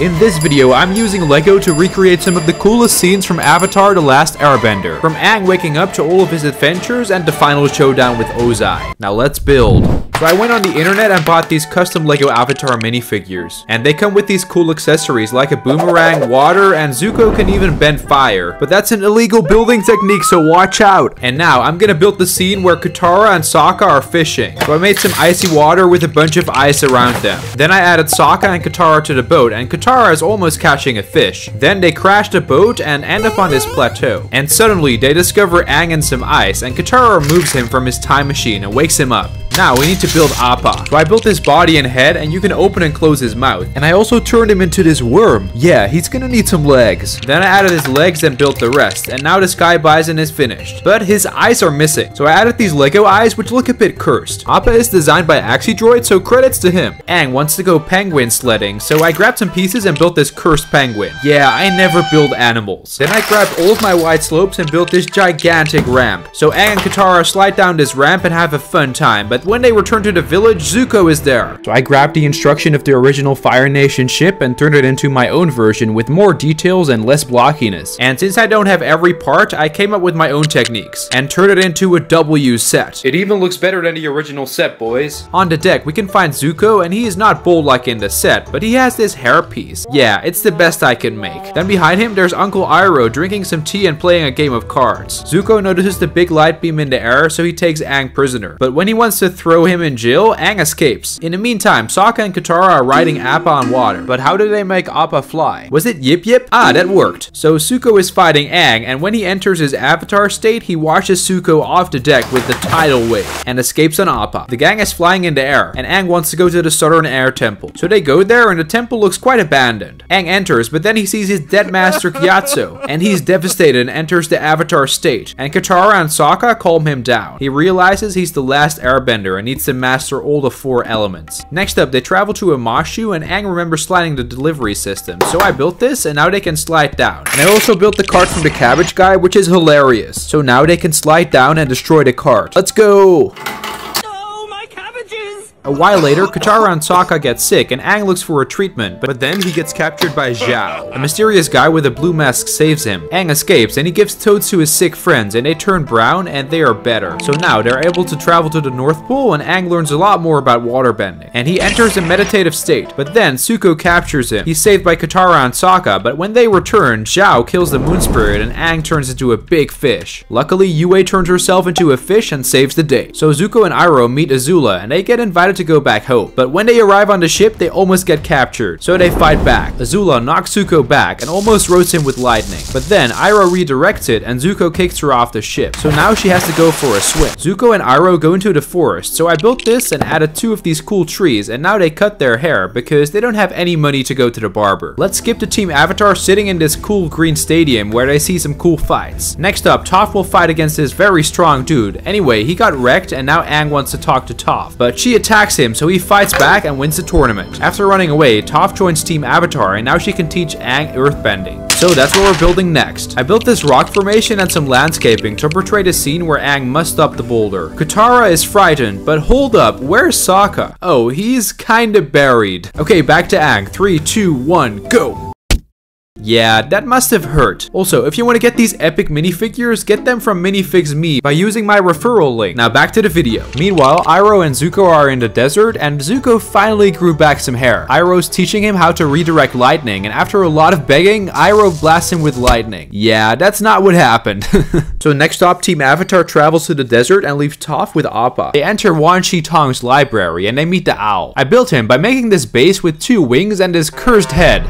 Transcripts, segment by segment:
In this video, I'm using LEGO to recreate some of the coolest scenes from Avatar The Last Airbender. From Aang waking up to all of his adventures and the final showdown with Ozai. Now let's build. So I went on the internet and bought these custom LEGO Avatar minifigures. And they come with these cool accessories like a boomerang, water, and Zuko can even bend fire. But that's an illegal building technique, so watch out. And now, I'm gonna build the scene where Katara and Sokka are fishing. So I made some icy water with a bunch of ice around them. Then I added Sokka and Katara to the boat, and Katara is almost catching a fish. Then they crash the boat and end up on this plateau. And suddenly, they discover Aang in some ice, and Katara removes him from his time machine and wakes him up. Now we need to build Appa. So I built his body and head and you can open and close his mouth. And I also turned him into this worm. Yeah, he's gonna need some legs. Then I added his legs and built the rest. And now the Sky Bison is finished. But his eyes are missing. So I added these Lego eyes which look a bit cursed. Appa is designed by Axidroid so credits to him. Aang wants to go penguin sledding. So I grabbed some pieces and built this cursed penguin. Yeah, I never build animals. Then I grabbed all of my white slopes and built this gigantic ramp. So Aang and Katara slide down this ramp and have a fun time. But when they return to the village, Zuko is there. So I grabbed the instruction of the original Fire Nation ship and turned it into my own version with more details and less blockiness. And since I don't have every part, I came up with my own techniques and turned it into a W set. It even looks better than the original set, boys. On the deck, we can find Zuko and he is not bold like in the set, but he has this hairpiece. Yeah, it's the best I can make. Then behind him, there's Uncle Iroh drinking some tea and playing a game of cards. Zuko notices the big light beam in the air, so he takes Aang prisoner. But when he wants to throw him in jail, Aang escapes. In the meantime, Sokka and Katara are riding Appa on water. But how did they make Appa fly? Was it Yip Yip? Ah, that worked. So Zuko is fighting Aang, and when he enters his avatar state, he washes Zuko off the deck with the tidal wave and escapes on Appa. The gang is flying in the air, and Aang wants to go to the Southern Air Temple. So they go there, and the temple looks quite abandoned. Aang enters, but then he sees his dead master Gyatso, and he's devastated and enters the avatar state. And Katara and Sokka calm him down. He realizes he's the last airbender and needs to master all the four elements. Next up, they travel to Omashu and Aang remembers sliding the delivery system. So I built this and now they can slide down. And I also built the cart from the cabbage guy, which is hilarious. So now they can slide down and destroy the cart. Let's go! A while later, Katara and Sokka get sick and Aang looks for a treatment, but then he gets captured by Zhao. A mysterious guy with a blue mask saves him. Aang escapes and he gives toads to his sick friends and they turn brown and they are better. So now they're able to travel to the North Pole and Aang learns a lot more about waterbending. And he enters a meditative state, but then Zuko captures him. He's saved by Katara and Sokka, but when they return, Zhao kills the moon spirit and Aang turns into a big fish. Luckily, Yue turns herself into a fish and saves the day. So Zuko and Iroh meet Azula and they get invited to go back home. But when they arrive on the ship, they almost get captured, so they fight back. Azula knocks Zuko back and almost roasts him with lightning. But then Iroh redirects it and Zuko kicks her off the ship, so now she has to go for a swim. Zuko and Iroh go into the forest, so I built this and added two of these cool trees, and now they cut their hair because they don't have any money to go to the barber. Let's skip to Team Avatar sitting in this cool green stadium where they see some cool fights. Next up, Toph will fight against this very strong dude. Anyway, he got wrecked and now Aang wants to talk to Toph, but she attacks him so he fights back and wins the tournament. After running away, Toph joins Team Avatar and now she can teach Aang earthbending. So that's what we're building next. I built this rock formation and some landscaping to portray the scene where Aang must up the boulder. Katara is frightened, but hold up, where's Sokka? Oh, he's kinda buried. Okay, back to Aang. Three, two, one, go! Yeah, that must have hurt. Also, if you want to get these epic minifigures, get them from Minifigs Me by using my referral link. Now back to the video. Meanwhile, Iroh and Zuko are in the desert, and Zuko finally grew back some hair. Iroh's teaching him how to redirect lightning, and after a lot of begging, Iroh blasts him with lightning. Yeah, that's not what happened. so next up, Team Avatar travels to the desert and leaves Toph with Appa. They enter Wan Shi Tong's library, and they meet the owl. I built him by making this base with two wings and this cursed head.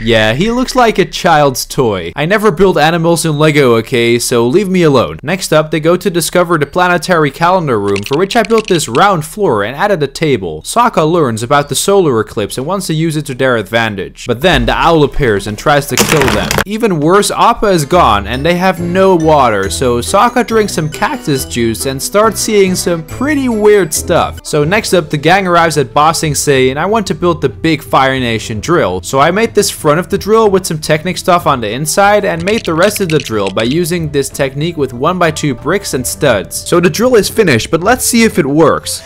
Yeah, he looks like a child's toy. I never build animals in Lego, okay, so leave me alone. Next up, they go to discover the planetary calendar room, for which I built this round floor and added a table. Sokka learns about the solar eclipse and wants to use it to their advantage. But then the owl appears and tries to kill them. Even worse, Appa is gone and they have no water, so Sokka drinks some cactus juice and starts seeing some pretty weird stuff. So next up, the gang arrives at Ba Sing Se and I want to build the big Fire Nation drill, so I made this front of the drill with some Technic stuff on the inside and made the rest of the drill by using this technique with 1x2 bricks and studs. So the drill is finished, but let's see if it works.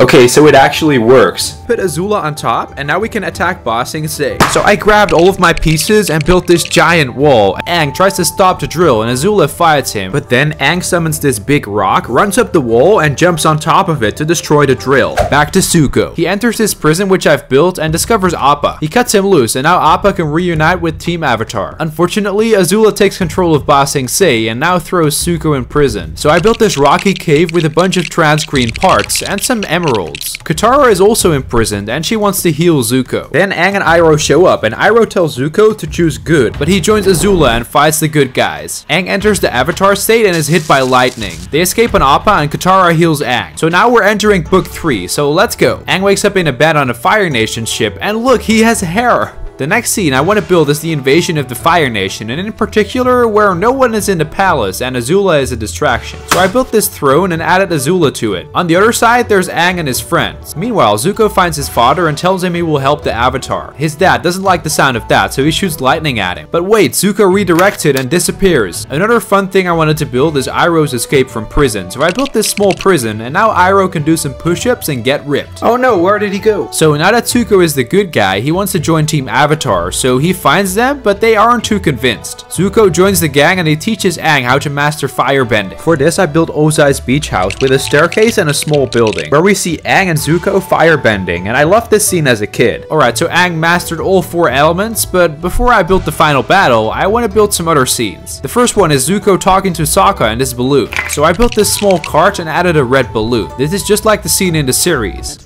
Okay, so it actually works. Put Azula on top, and now we can attack Ba Sing Se. So I grabbed all of my pieces and built this giant wall. Aang tries to stop the drill, and Azula fights him. But then Aang summons this big rock, runs up the wall, and jumps on top of it to destroy the drill. Back to Zuko. He enters his prison, which I've built, and discovers Appa. He cuts him loose, and now Appa can reunite with Team Avatar. Unfortunately, Azula takes control of Ba Sing Se, and now throws Zuko in prison. So I built this rocky cave with a bunch of transgreen parts, and some emeralds. Katara is also imprisoned, and she wants to heal Zuko. Then Aang and Iroh show up, and Iroh tells Zuko to choose good, but he joins Azula and fights the good guys. Aang enters the Avatar state and is hit by lightning. They escape on Appa, and Katara heals Aang. So now we're entering Book 3, so let's go. Aang wakes up in a bed on a Fire Nation ship, and look, he has hair! The next scene I want to build is the invasion of the Fire Nation, and in particular where no one is in the palace and Azula is a distraction. So I built this throne and added Azula to it. On the other side, there's Aang and his friends. Meanwhile, Zuko finds his father and tells him he will help the Avatar. His dad doesn't like the sound of that, so he shoots lightning at him. But wait, Zuko redirects it and disappears. Another fun thing I wanted to build is Iroh's escape from prison. So I built this small prison, and now Iroh can do some push-ups and get ripped. Oh no, where did he go? So now that Zuko is the good guy, he wants to join Team Avatar, so he finds them, but they aren't too convinced. Zuko joins the gang and he teaches Aang how to master firebending. For this, I built Ozai's beach house with a staircase and a small building, where we see Aang and Zuko firebending, and I loved this scene as a kid. Alright, so Aang mastered all four elements, but before I built the final battle, I want to build some other scenes. The first one is Zuko talking to Sokka in his balloon. So I built this small cart and added a red balloon. This is just like the scene in the series.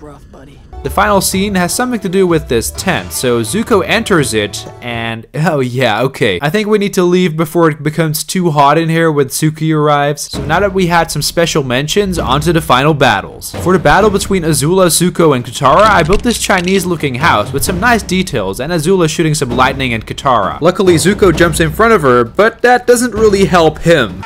The final scene has something to do with this tent, so Zuko enters it and... Oh yeah, okay. I think we need to leave before it becomes too hot in here when Suki arrives. So now that we had some special mentions, onto the final battles. For the battle between Azula, Zuko, and Katara, I built this Chinese looking house with some nice details and Azula shooting some lightning at Katara. Luckily Zuko jumps in front of her, but that doesn't really help him.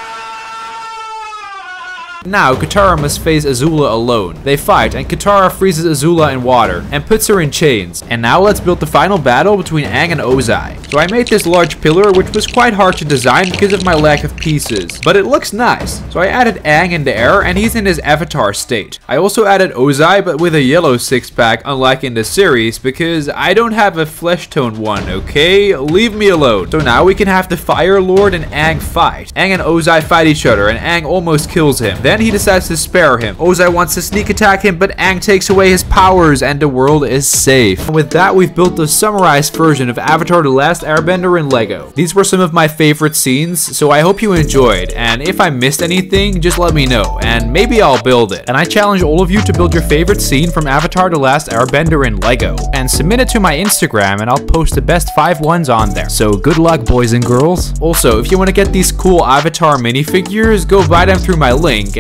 Now, Katara must face Azula alone. They fight, and Katara freezes Azula in water, and puts her in chains. And now let's build the final battle between Aang and Ozai. So I made this large pillar, which was quite hard to design because of my lack of pieces. But it looks nice. So I added Aang in the air, and he's in his avatar state. I also added Ozai, but with a yellow six-pack, unlike in the series, because I don't have a flesh tone one, okay? Leave me alone. So now we can have the Fire Lord and Aang fight. Aang and Ozai fight each other, and Aang almost kills him. Then he decides to spare him. Ozai wants to sneak attack him, but Aang takes away his powers and the world is safe. And with that, we've built the summarized version of Avatar The Last Airbender in LEGO. These were some of my favorite scenes, so I hope you enjoyed. And if I missed anything, just let me know, and maybe I'll build it. And I challenge all of you to build your favorite scene from Avatar The Last Airbender in LEGO, and submit it to my Instagram, and I'll post the best 5 ones on there. So good luck, boys and girls. Also, if you want to get these cool Avatar minifigures, go buy them through my link,